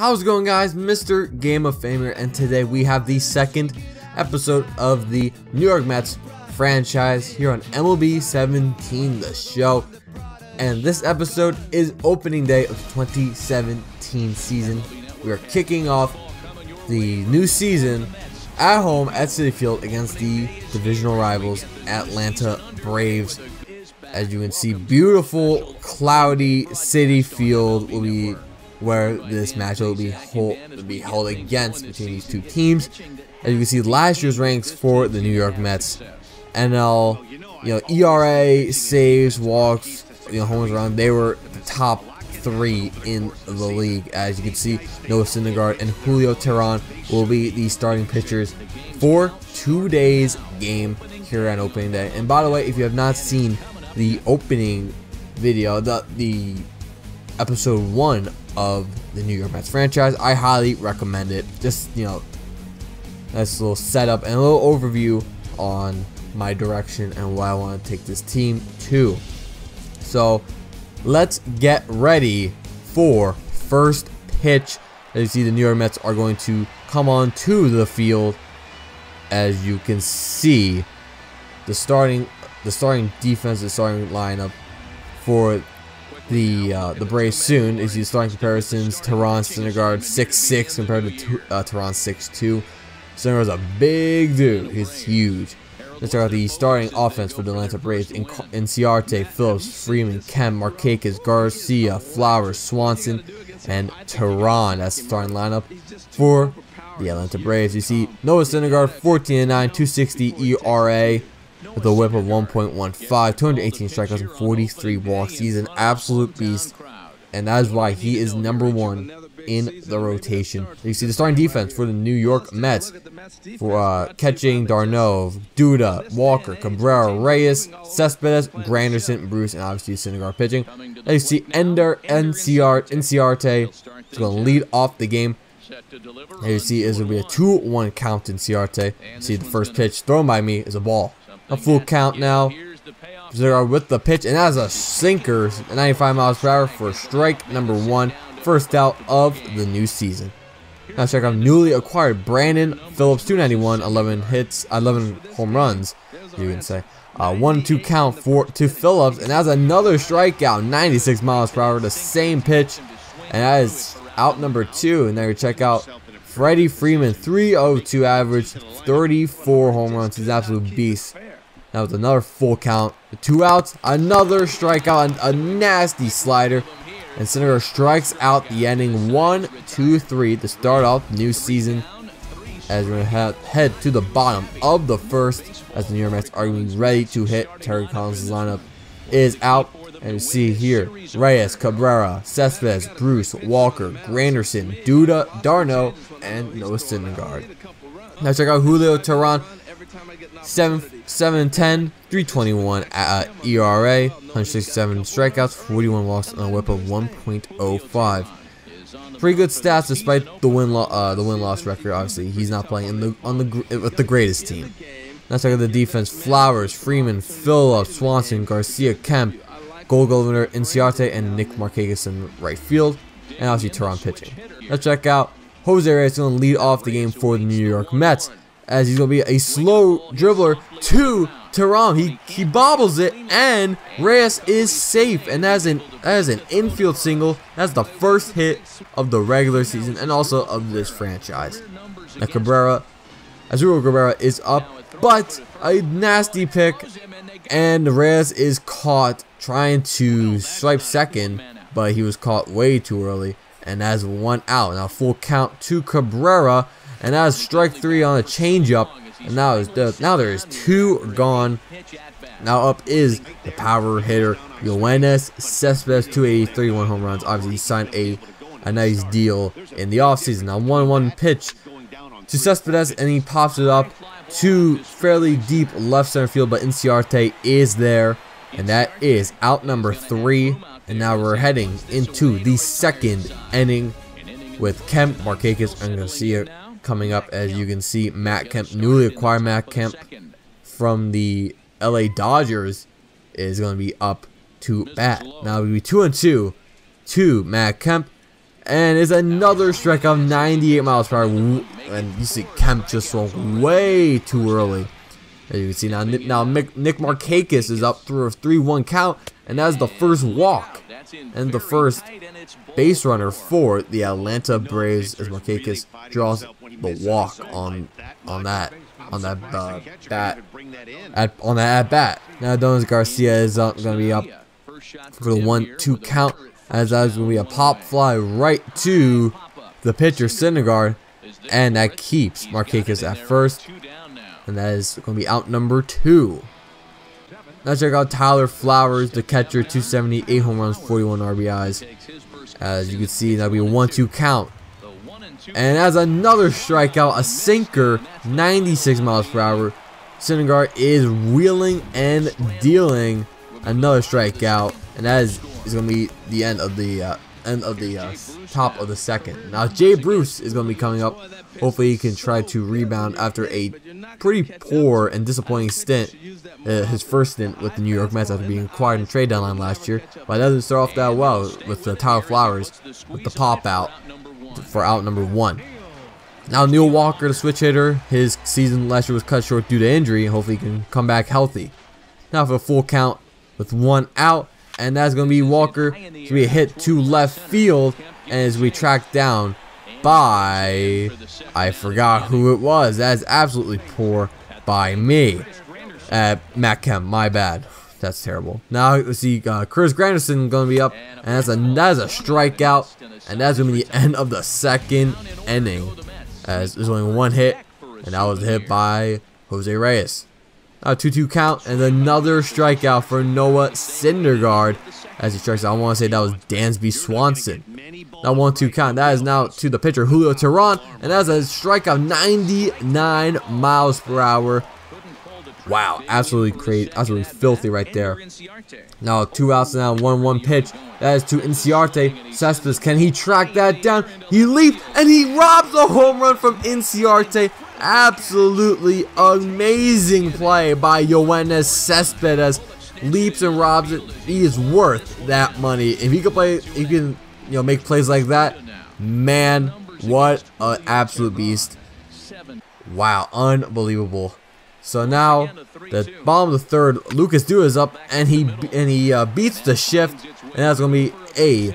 How's it going guys? Mr. Game of Famer and today we have the second episode of the New York Mets franchise here on MLB 17 the show. And this episode is opening day of 2017 season. We are kicking off the new season at home at Citi Field against the divisional rivals Atlanta Braves. As you can see, beautiful cloudy Citi Field will be where this match will be, hold, will be held against between these two teams. As you can see, last year's ranks for the New York Mets, NL, you know, ERA, saves, walks, you know, homers runs, they were the top three in the league. As you can see, Noah Syndergaard and Julio Teheran will be the starting pitchers for two days game here on opening day. And by the way, if you have not seen the opening video, the the episode one of the New York Mets franchise, I highly recommend it. Just you know, nice little setup and a little overview on my direction and where I want to take this team to. So let's get ready for first pitch. As you see, the New York Mets are going to come on to the field. As you can see, the starting the starting defense, the starting lineup for the uh, the Braves soon is you starting comparisons. Teheran Syndergaard 6'6 compared to uh, Teheran 6'2. Syndergaard's a big dude. He's huge. Let's start the starting offense for the Atlanta Braves. In Inciarte, Phillips, Freeman, Kemp, Markakis, Garcia, Flowers, Swanson, and Teheran. That's the starting lineup for the Atlanta Braves. You see Noah Syndergaard, 14 9, 260 ERA with a whip of 1.15, 218 strikeouts, and 43 walks. He's an absolute beast, and that is why he is number one in the rotation. You see the starting defense for the New York Mets for uh, catching d'Arnaud, Duda, Walker, Cabrera, Reyes, Cespedes, Granderson, Bruce, and obviously Syndergaard pitching. Then you see Ender, NCR, Inciarte is going to lead off the game. Here you see is going to be a 2-1 count Inciarte. See the first pitch thrown by me is a ball. A full count now. Zero with the pitch, and that's a sinker, 95 miles per hour for strike number one, first out of the new season. Now check out newly acquired Brandon Phillips, 291, 11 hits, 11 home runs, you can say. Uh, one two count for to Phillips, and that's another strikeout, 96 miles per hour, the same pitch, and that is out number two. And there you check out Freddie Freeman, 302 average, 34 home runs. He's an absolute beast. That was another full count. Two outs, another strikeout, a nasty slider. And Syndergaard strikes out the ending one, two, three to start off new season. As we're going to head to the bottom of the first, as the New York Mets are ready to hit Terry Collins' lineup is out. And you see here, Reyes, Cabrera, Cespedes, Bruce, Walker, Granderson, Duda, d'Arnaud, and Noah Syndergaard. Now check out Julio Teheran, 7, 7 10, 321 uh, ERA, 167 strikeouts, 41 walks, and a whip of 1.05. Pretty good stats despite the win uh, the win loss record. Obviously, he's not playing in the on the with the greatest team. Let's look at the defense. Flowers, Freeman, Phillips, Swanson, Garcia, Kemp, Gold Glove winner Inciarte, and Nick Markakis in right field. And obviously Teheran pitching. Let's check out Jose Reyes going to lead off the game for the New York Mets as he's going to be a slow dribbler to Teheran. He he bobbles it, and Reyes is safe, and that's an is an infield single. That's the first hit of the regular season and also of this franchise. Now Cabrera, Asdrubal Cabrera is up, but a nasty pick, and Reyes is caught trying to swipe second, but he was caught way too early, and that's one out. Now full count to Cabrera. And that is strike three on a changeup. And now, is now there is two gone. Now up is the power hitter, Yoenis Cespedes, 283, one home runs. Obviously, he signed a, a nice deal in the offseason. Now 1-1 pitch to Cespedes, and he pops it up to fairly deep left center field, but Inciarte is there. And that is out number three. And now we're heading into the second inning with Kemp, Markakis, and Garcia coming up as you can see Matt Kemp, newly acquired Matt Kemp from the LA Dodgers is going to be up to bat. Now it'll be 2 and 2 to Matt Kemp And it's another strike of 98 miles per hour. And you see Kemp just swung way too early. As you can see now, now Nick, Nick Markakis is up through a 3-1 count, and that's the first walk and the first base runner for the Atlanta Braves as Markakis draws the walk on on that on that uh, bat at on that at bat. Now Adonis Garcia is uh, going to be up for the one-two count as that is going to be a pop fly right to the pitcher Syndergaard, and that keeps Markakis at first, and that is going to be out number two. Now check out Tyler Flowers, the catcher, 278 home runs, 41 RBIs. As you can see, that'll be a 1-2 count. And as another strikeout, a sinker, 96 miles per hour. Syndergaard is wheeling and dealing another strikeout, and that is, is going to be the end of the uh, end of the uh, top of the second. Now Jay Bruce is going to be coming up. Hopefully he can try to rebound after a pretty poor and disappointing stint, uh, his first stint with the New York Mets after being acquired in trade deadline last year. But that doesn't start off that well with the Tyler Flowers with the pop out for out number one. Now Neil Walker, the switch hitter, his season last year was cut short due to injury. Hopefully he can come back healthy. Now for a full count with one out, and that's going to be Walker to be a hit to left field, and as we track down by, I forgot who it was. That's absolutely poor by me. Uh, Matt Kemp, my bad. That's terrible. Now let's see, uh, Chris Granderson going to be up, and that's a that's a strikeout, and that's going to be the end of the second inning. As there's only one hit, and that was hit by Jose Reyes. A 2-2 count, and another strikeout for Noah Syndergaard as he strikes out. I want to say that was Dansby Swanson. That 1-2 count. That is now to the pitcher Julio Teheran, and that's a strikeout 99 miles per hour. Wow, absolutely crazy, absolutely filthy right there. Now two outs now, one one pitch. That is to Inciarte. Cespedes, can he track that down? He leaps and he robs a home run from Inciarte. Absolutely amazing play by Yoenis Cespedes. Leaps and robs it. He is worth that money. If he can play, he can you know make plays like that. Man, what an absolute beast! Wow, unbelievable. So now the bottom of the third, Lucas Duda is up and he and he uh, beats the shift, and that's gonna be a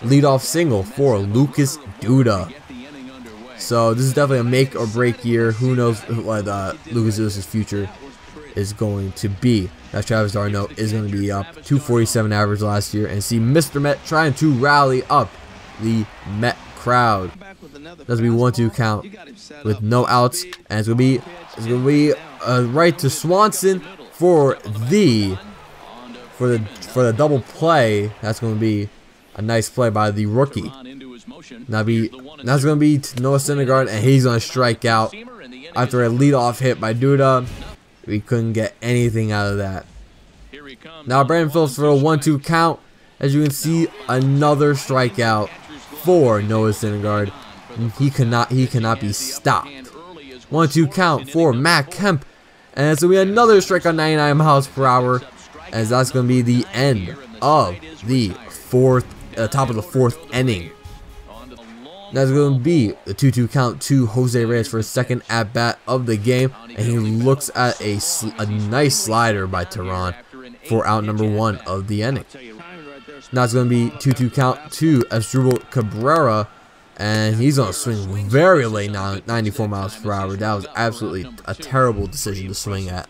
leadoff single for Lucas Duda. So this is definitely a make or break year. Who knows what uh, Lucas Duda's future is going to be. Now Travis d'Arnaud is going to be up 247 average last year and see Mr. Met trying to rally up the Met crowd. That's gonna be one two count with no outs, and it's gonna be it's gonna be uh, right to Swanson for the for the for the double play. That's gonna be a nice play by the rookie. Now be that's gonna be Noah Syndergaard, and he's gonna strike out after a leadoff hit by Duda. We couldn't get anything out of that. Now Brandon Phillips for a one-two count. As you can see, another strikeout for Noah Syndergaard. He cannot he cannot be stopped. One two count for Matt Kemp. And so we had another strike on 99 miles per hour. As that's going to be the end of the fourth, uh, top of the fourth inning. That's going to be the 2-2 count to Jose Reyes for his second at-bat of the game. And he looks at a, a nice slider by Teheran for out number one of the inning. Now it's going to be 2-2 count to Asdrubal Cabrera. And he's going to swing very late now, 94 miles per hour. That was absolutely a terrible decision to swing at.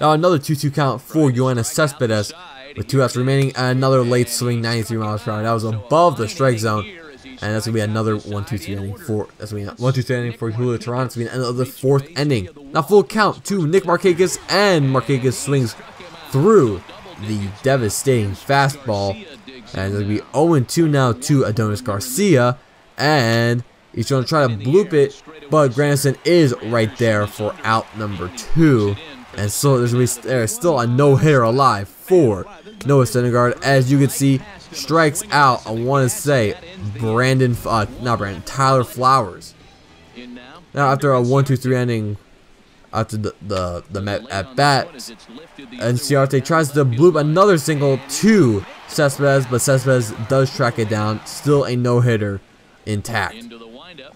Now another 2-2 count for Yoenis Cespedes with two outs remaining. And another late swing, 93 miles per hour. That was above the strike zone. And that's to be another 1-2-3 inning for that's to be 1-2-3 inning for Julio Teheran. It's to be another fourth inning. Now full count to Nick Markakis. And Markakis swings through the devastating fastball. And it'll be 0-2 now to Adonis Garcia. And he's going to try to bloop it. But Granderson is right there for out number two. And so there's, be, there's still a no-hitter alive for Noah Syndergaard. As you can see, strikes out, I want to say, Brandon, uh, not Brandon, Tyler Flowers. Now after a 1-2-3 ending after the the, the Met at bat. Inciarte tries to bloop another single to Cespedes, but Cespedes does track it down. Still a no-hitter intact.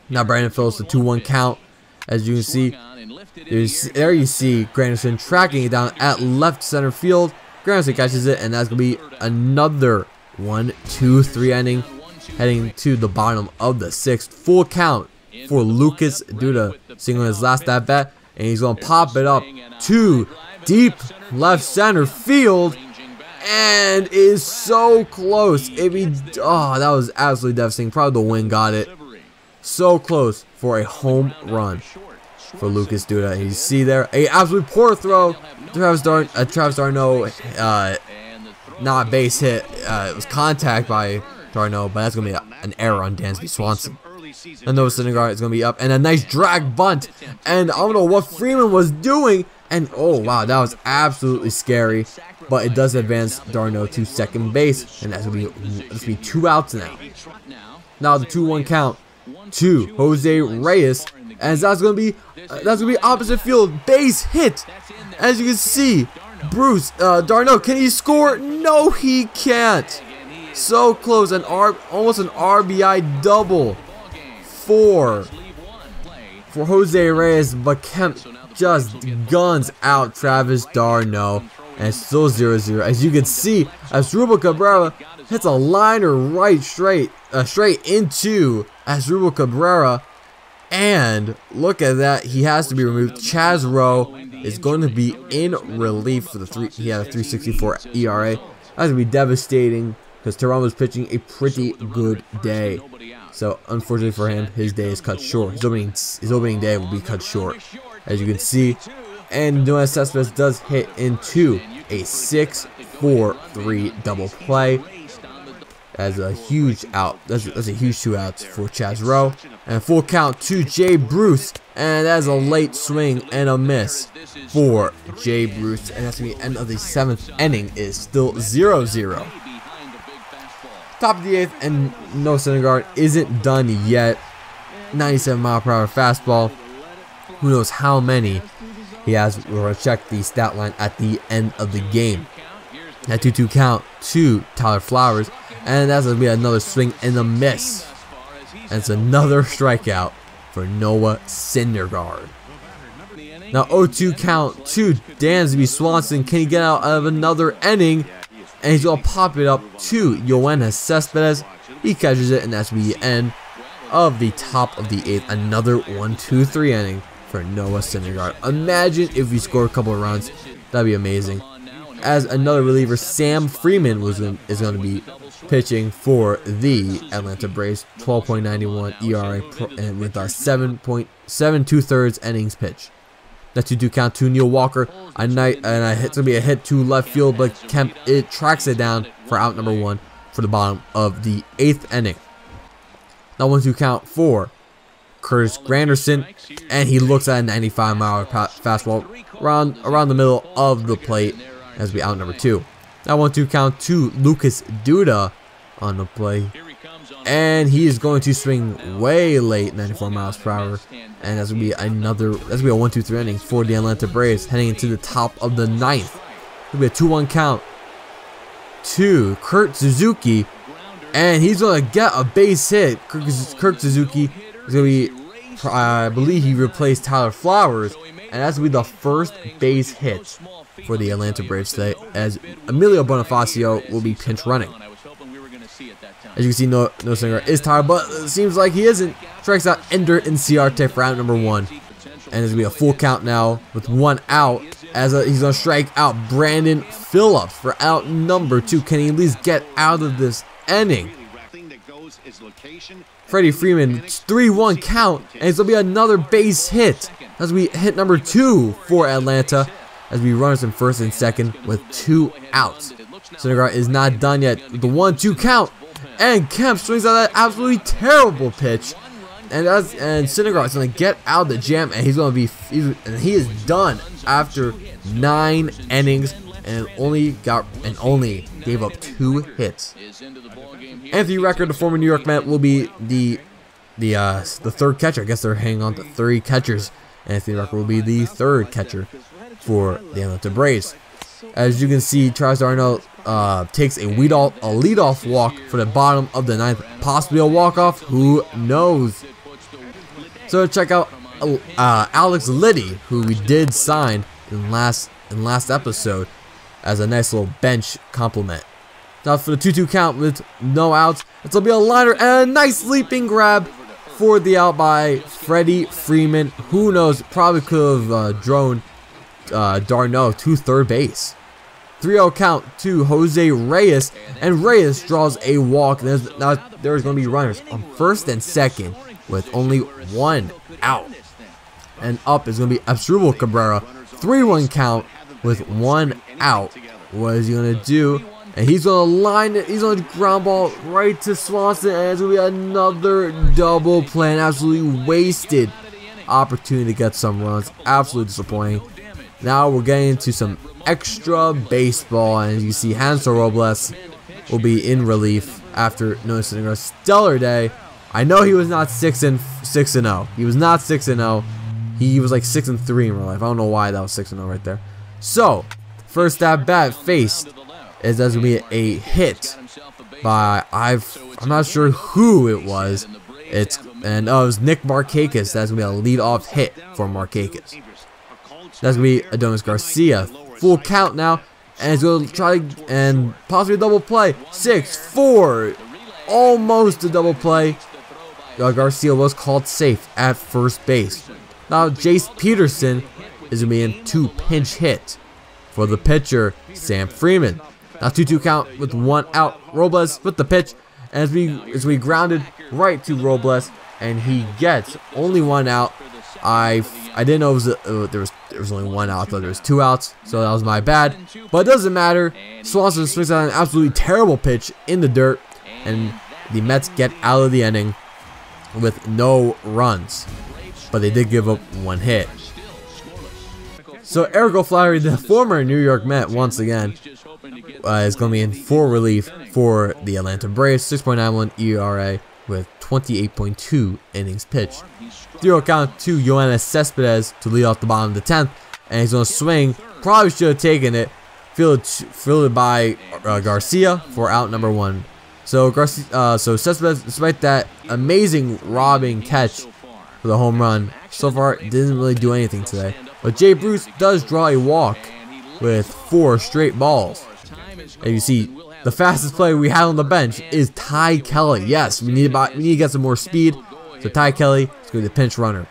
Now Brandon fills the 2-1 count. As you can see, there you see Granderson tracking it down at left center field. Granderson catches it, and that's going to be another one, two, three ending, heading to the bottom of the sixth. Full count for Lucas Duda, singling his last at bat, and he's going to pop it up to deep left center field and is so close. If he, oh, that was absolutely devastating. Probably the wind got it. So close for a home run for Lucas Duda. And you see there a absolute poor throw. Travis uh, Travis d'Arnaud, uh, not a base hit. Uh, it was contact by d'Arnaud, but that's gonna be a, an error on Dansby Swanson. And Noah Syndergaard is gonna be up, and a nice drag bunt. And I don't know what Freeman was doing. And oh wow, that was absolutely scary. But it does advance d'Arnaud to second base, and that's gonna be that's gonna be two outs now. Now the two-one count to Jose Reyes, and that's gonna be uh, that's gonna be opposite field base hit. As you can see, Bruce uh, d'Arnaud, can he score? No, he can't. So close, an R, almost an RBI double for for Jose Reyes, but Kemp just guns out Travis d'Arnaud, and still 0-0. As you can see, Asdrubal Cabrera hits a liner right straight, uh, straight into Asdrubal Cabrera, and look at that, he has to be removed. Chaz Roe is going to be in relief for the three. He had a 364 ERA. That's gonna be devastating because Teheran was pitching a pretty good day. So unfortunately for him, his day is cut short. His opening his opening day will be cut short, as you can see. And Noah Cespedes does hit into a 6-4-3 double play. As a huge out. That's, that's a huge two outs for Chaz Roe. And full count to Jay Bruce. And that's a late swing and a miss for Jay Bruce. And that's be end of the seventh inning is still 0-0. Top of the eighth, and Noah Syndergaard isn't done yet. 97 mile per hour fastball. Who knows how many he has. We're going to check the stat line at the end of the game. That 2 2 count to Tyler Flowers. And that's going to be another swing and a miss. And it's another strikeout for Noah Syndergaard. Now 0-2 count to Dansby Swanson. Can he get out of another inning? And he's going to pop it up to Yoenis Cespedes. He catches it, and that's the end of the top of the eighth. Another 1-2-3 inning for Noah Syndergaard. Imagine if we score a couple of runs. That'd be amazing. As another reliever, Sam Freeman was in, is going to be pitching for the Atlanta Braves. 12.91 ERA and with a 7.72 thirds innings pitch. That's to do count to Neil Walker. A night and I hit to be a hit to left field, but Kemp it tracks it down for out number one for the bottom of the eighth inning. Now one two count for Curtis Granderson, and he looks at a 95 mile fastball around around the middle of the plate as we out number two. Now one two count to Lucas Duda on the play. And he is going to swing way late, 94 miles per hour. And that's going to be another, that's going to be a 1 2 3 inning for the Atlanta Braves heading into the top of the ninth. It'll be a 2 1 count to Kurt Suzuki. And he's going to get a base hit. Kurt Suzuki is going to be, I believe he replaced Tyler Flowers. And that's to be the first base hit for the Atlanta Braves today, as Emilio Bonifacio will be pinch running. As you can see, no, no singer is tired, but it seems like he isn't. Strikes out Ender Inciarte for out number one. And there's going to be a full count now with one out as a, he's going to strike out Brandon Phillips for out number two. Can he at least get out of this inning? Freddie Freeman, 3-1 count, and it's going to be another base hit. As we hit number two for Atlanta as we run in first and second with two outs. Syndergaard is not done yet. The one-two count, and Kemp swings out that absolutely terrible pitch. And that's and Syndergaard is gonna get out of the jam, and he's gonna be he's, and he is done after nine innings, and only got and only gave up two hits. Anthony Recker, the former New York Met, will be the the uh, the third catcher. I guess they're hanging on to three catchers. Anthony Recker will be the third catcher for the Atlanta Braves. As you can see, Charles d'Arnaud uh, takes a lead off a lead off walk for the bottom of the ninth, possibly a walk off. Who knows? So check out uh, Alex Liddi, who we did sign in last in last episode as a nice little bench compliment. Now for the 2-2 count with no outs, it'll be a liner and a nice leaping grab for the out by Freddie Freeman. Who knows? Probably could have uh, drone uh, d'Arnaud to third base. 3-0 count to Jose Reyes, and Reyes draws a walk. There's, now there's going to be runners on first and second with only one out. And up is going to be Asdrubal Cabrera. 3-1 count with one out. What is he going to do? And he's going to line. He's going to ground ball right to Swanson. And it's going to be another double play. An absolutely wasted opportunity to get some runs. Absolutely disappointing. Now we're getting into some extra baseball. And you see Hansel Robles will be in relief after noticing a stellar day. I know he was not 6 and 6 and 0. He was not 6 and 0. He was like 6 and 3 in real life. I don't know why that was 6 and 0 right there. So, first at bat faced is gonna be a hit by I've I'm not sure who it was. It's and oh, it was Nick Markakis. That's gonna be a lead off hit for Markakis. That's gonna be Adonis Garcia. Full count now, and he's gonna try and possibly double play. Six, four, almost a double play. Uh, Garcia was called safe at first base. Now Jace Peterson is gonna be in two pinch hit for the pitcher Sam Freeman. Now 2-2 count with one out. Robles with the pitch as we as we grounded right to Robles and he gets only one out. I I didn't know was a, uh, there was there was only one out. though. there was two outs, so that was my bad. But it doesn't matter. Swanson swings out an absolutely terrible pitch in the dirt, and the Mets get out of the inning with no runs. But they did give up one hit. So Eric O'Flaherty, the former New York Met, once again, uh, is going to be in full relief for the Atlanta Braves. 6.91 ERA with 28.2 innings pitched. 0 count to Yoenis Cespedes to lead off the bottom of the 10th. And he's going to swing. Probably should have taken it. Fielded, fielded by uh, Garcia for out number one. So Garcia, uh, so Cespedes, despite that amazing robbing catch for the home run, so far didn't really do anything today. But Jay Bruce does draw a walk with four straight balls. And you see, the fastest player we had on the bench is Ty Kelly. Yes, we need, about, we need to get some more speed. So Ty Kelly is going to be the pinch runner.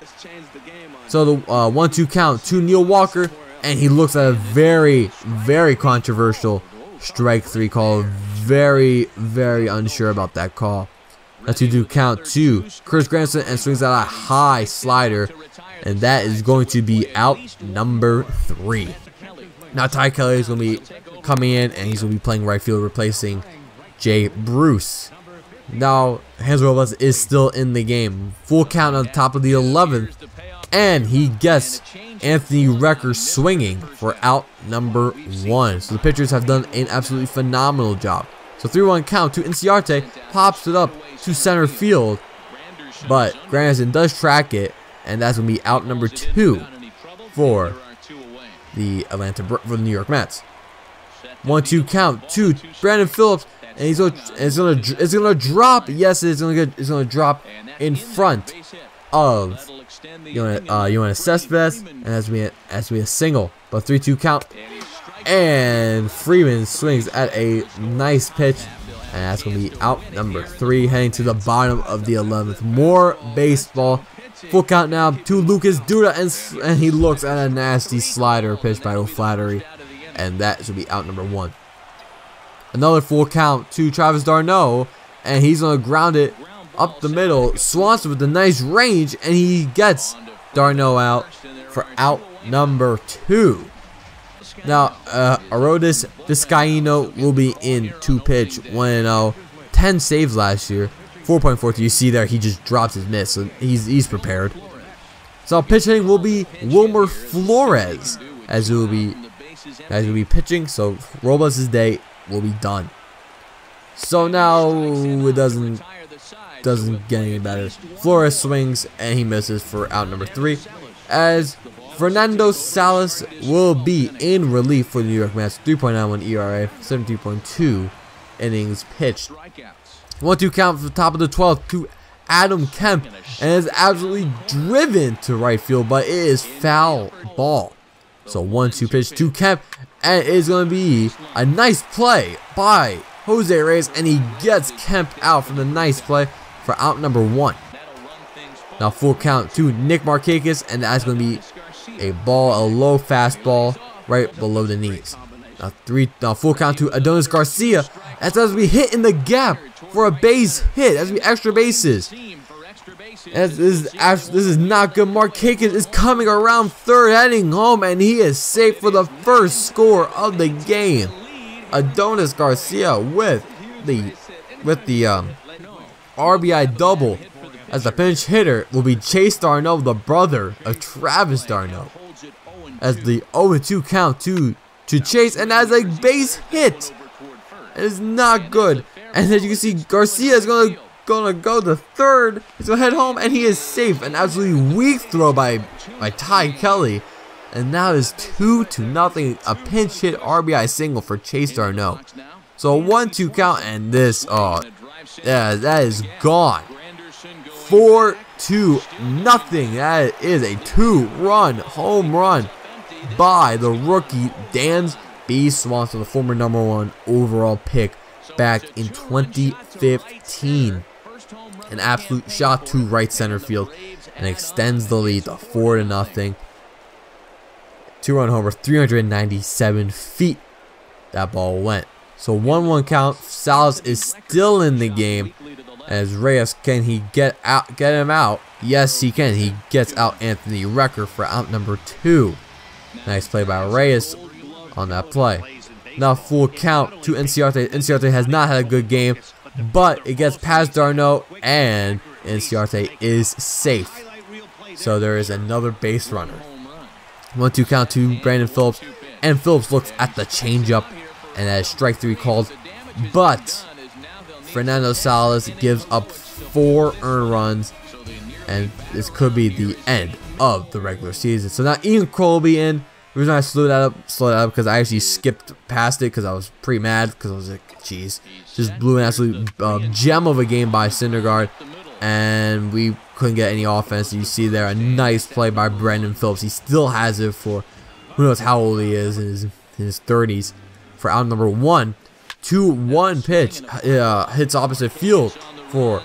So the uh, one-two count to Neil Walker, and he looks at a very, very controversial strike three call. Very, very unsure about that call. That's two do count two. Chris Granderson and swings out a high slider, and that is going to be out number three. Now Ty Kelly is going to be coming in, and he's going to be playing right field, replacing Jay Bruce. Now, Hans Robles is still in the game. Full count on the top of the 11th, and he gets Anthony Recker swinging for out number one. So the pitchers have done an absolutely phenomenal job. So 3-1 count to Inciarte, pops it up to center field, but Granderson does track it, and that's going to be out number two for the Atlanta for the New York Mets. One two count two Brandon Phillips and he's gonna it's gonna it's gonna drop yes it's gonna it's gonna drop in front of you want uh you want to Cespedes and as we as we a single but three two count and Freeman swings at a nice pitch and that's gonna be out number three heading to the bottom of the 11th more baseball. Full count now to Lucas Duda, and, and he looks at a nasty slider pitch by O'Flaherty, and that should be out number one. Another full count to Travis d'Arnaud, and he's going to ground it up the middle. Swanson with a nice range, and he gets d'Arnaud out for out number two. Now, uh, Vizcaino will be in two pitch, 1-0, 10 saves last year. 4.42. You see there, he just drops his miss, so he's he's prepared. So pitching will be Wilmer Flores as it will be as he will be pitching. So Robles' day will be done. So now it doesn't doesn't get any better. Flores swings and he misses for out number three. As Fernando Salas will be in relief for the New York Mets. 3.91 ERA, 17.2 innings pitched. 1-2 count from the top of the 12th to Adam Kemp and is absolutely driven to right field, but it is foul ball. So 1-2 pitch to Kemp, and it is going to be a nice play by Jose Reyes, and he gets Kemp out from the nice play for out number one. Now full count to Nick Markakis, and that's going to be a ball, a low fastball right below the knees. Now three, now full count to Adonis Garcia. That's to be hit in the gap for a base hit. That's we extra bases. This is this is not good. Markakis is coming around third, heading home, and he is safe for the first score of the game. Adonis Garcia with the with the um, RBI double as the pinch hitter will be Chase d'Arnaud, the brother of Travis d'Arnaud. As the 0-2 count to, to Chase, and as a base hit. It is not good. And as you can see, Garcia is gonna gonna go to third. He's gonna head home, and he is safe. An absolutely weak throw by by Ty Kelly. And now is two to nothing. A pinch hit RBI single for Chase d'Arnaud. So a one-two count, and this, oh, yeah, that is gone. Four to nothing. That is a two-run home run by the rookie Dansby Swanson, the former number one overall pick back in 2015. An absolute shot to right center field and extends the lead to four to nothing. Two run homer, 397 feet. That ball went. So 1-1 count. Salas is still in the game. As Reyes, can he get out? Get him out? Yes, he can. He gets out Anthony Recker for out number two. Nice play by Reyes on that play. Now full count to Inciarte. Inciarte has not had a good game, but it gets past d'Arnaud and Inciarte is safe. So there is another base runner. One two count to Brandon Phillips, and Phillips looks at the changeup, and that is strike three called. But Fernando Salas gives up four earned runs, and this could be the end of the regular season. So now Ian Colby in. The reason I slowed that up, slowed that up because I actually skipped past it because I was pretty mad because I was like, jeez, just blew an absolute uh, gem of a game by Syndergaard, and we couldn't get any offense. You see there a nice play by Brandon Phillips. He still has it for who knows how old he is in his in his 30s for out number one. 2-1 pitch uh, hits opposite field for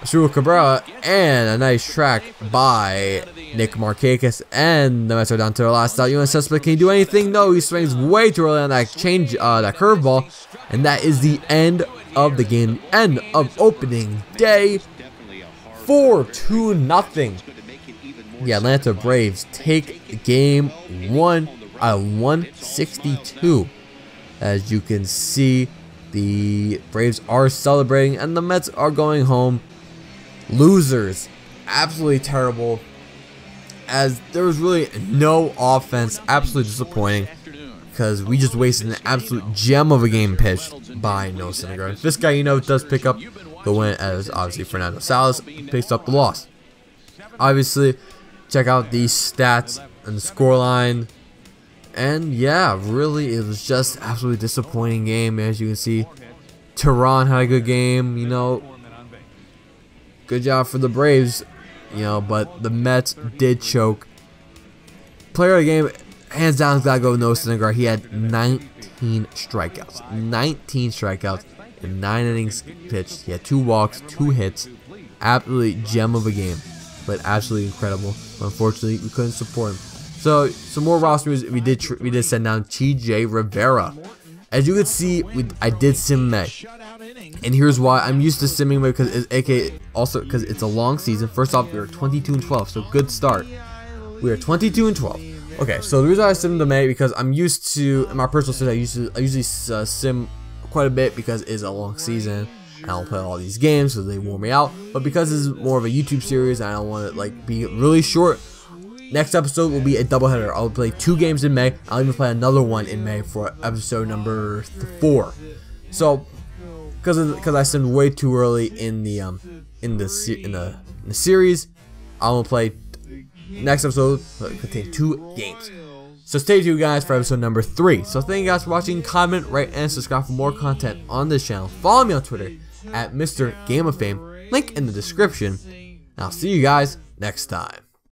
Asdrubal Cabrera and a nice track by Nick Markakis and the Mets are down to their last out. Yoenis Cespedes can he do anything? No, he swings way too early on that change, uh, that curveball, and that is the end of the game, end of opening day. Four to nothing. The Atlanta Braves take game one at 162. As you can see, the Braves are celebrating and the Mets are going home. Losers. Absolutely terrible. As there was really no offense. Absolutely disappointing. Because we just wasted an absolute gem of a game pitched by Noah Syndergaard. This guy, you know, does pick up the win as obviously Fernando Salas picks up the loss. Obviously, check out these stats and the scoreline and yeah, really, it was just absolutely disappointing game. As you can see, Teheran had a good game. You know, good job for the Braves. You know, but the Mets did choke. Player of the game, hands down, gotta go Noah Syndergaard. He had 19 strikeouts. 19 strikeouts in nine innings pitched. He had two walks, two hits. Absolutely gem of a game, but absolutely incredible. Unfortunately, we couldn't support him. So some more roster news. We did we did send down T.J. Rivera. As you can see, we, I did sim May, and here's why. I'm used to simming because it's AK also because it's a long season. First off, we are 22 and 12, so good start. We are 22 and 12. Okay, so the reason I sim the May because I'm used to in my personal sim. I used to I usually uh, sim quite a bit because it's a long season. I don't play all these games, so they warm me out. But because this is more of a YouTube series, I don't want to like be really short. Next episode will be a doubleheader. I'll play two games in May. I'll even play another one in May for episode number four. So, because because I sent way too early in the um in the in the, in the series, I'm gonna play next episode contain two games. So stay tuned guys for episode number 3. So thank you guys for watching, comment, rate, and subscribe for more content on this channel. Follow me on Twitter at Mr. Game of Fame, link in the description. And I'll see you guys next time.